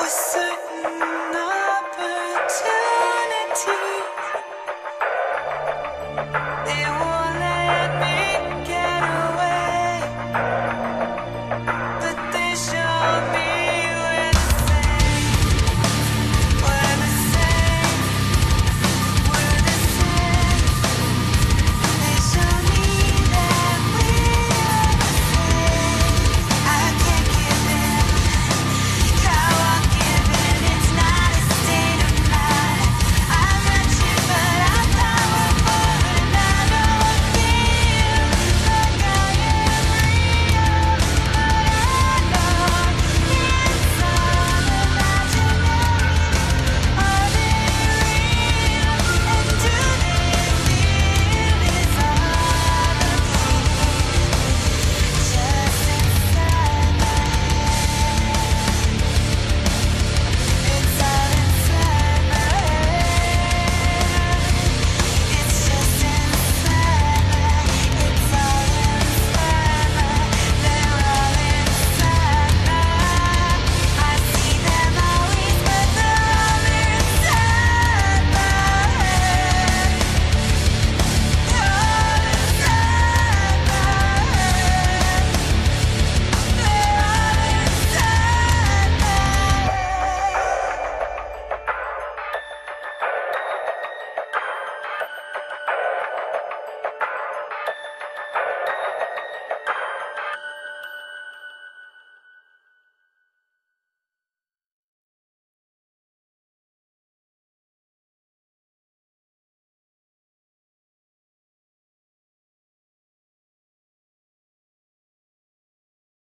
A certain opportunity.